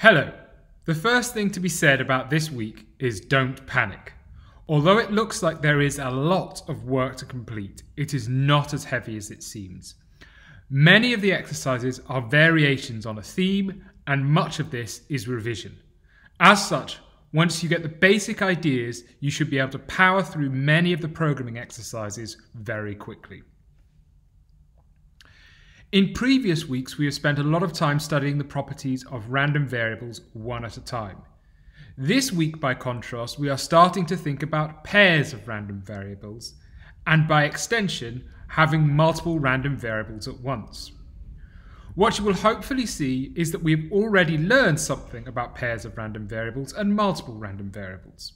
Hello. The first thing to be said about this week is don't panic. Although it looks like there is a lot of work to complete, it is not as heavy as it seems. Many of the exercises are variations on a theme, and much of this is revision. As such, once you get the basic ideas, you should be able to power through many of the programming exercises very quickly. In previous weeks, we have spent a lot of time studying the properties of random variables one at a time. This week, by contrast, we are starting to think about pairs of random variables, and by extension, having multiple random variables at once. What you will hopefully see is that we've already learned something about pairs of random variables and multiple random variables.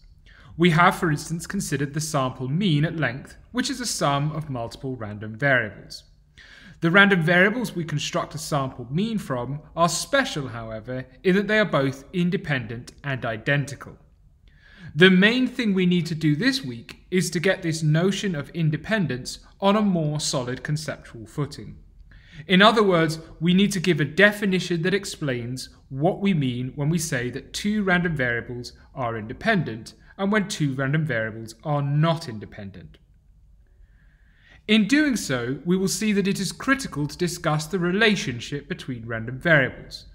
We have, for instance, considered the sample mean at length, which is a sum of multiple random variables. The random variables we construct a sample mean from are special, however, in that they are both independent and identical. The main thing we need to do this week is to get this notion of independence on a more solid conceptual footing. In other words, we need to give a definition that explains what we mean when we say that two random variables are independent and when two random variables are not independent. In doing so, we will see that it is critical to discuss the relationship between random variables.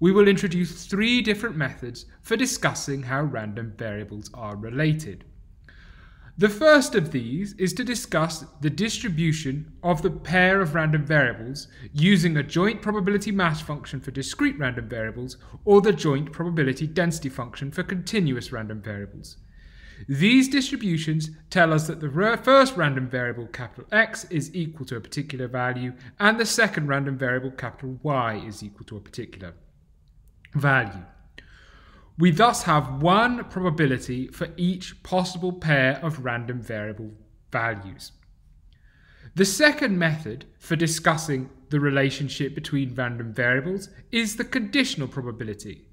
We will introduce three different methods for discussing how random variables are related. The first of these is to discuss the distribution of the pair of random variables using a joint probability mass function for discrete random variables or the joint probability density function for continuous random variables. These distributions tell us that the first random variable capital X is equal to a particular value and the second random variable capital Y is equal to a particular value. We thus have one probability for each possible pair of random variable values. The second method for discussing the relationship between random variables is the conditional probability.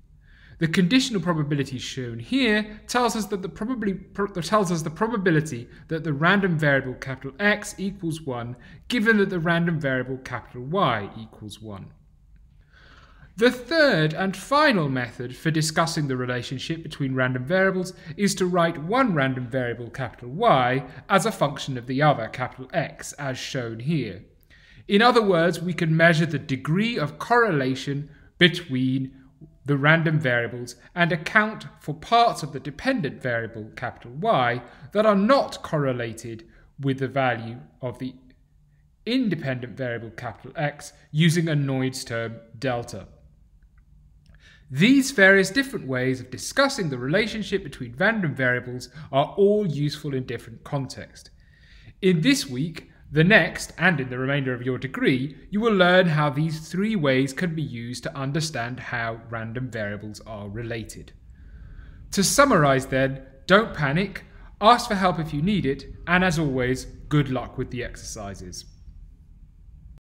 The conditional probability shown here tells us that the probably tells us the probability that the random variable capital X equals 1 given that the random variable capital Y equals 1. The third and final method for discussing the relationship between random variables is to write one random variable capital Y as a function of the other capital X as shown here. In other words, we can measure the degree of correlation between the random variables and account for parts of the dependent variable capital Y that are not correlated with the value of the independent variable capital X using a noise term delta. These various different ways of discussing the relationship between random variables are all useful in different contexts. In this week, the next, and in the remainder of your degree, you will learn how these three ways can be used to understand how random variables are related. To summarise then, don't panic, ask for help if you need it, and as always, good luck with the exercises.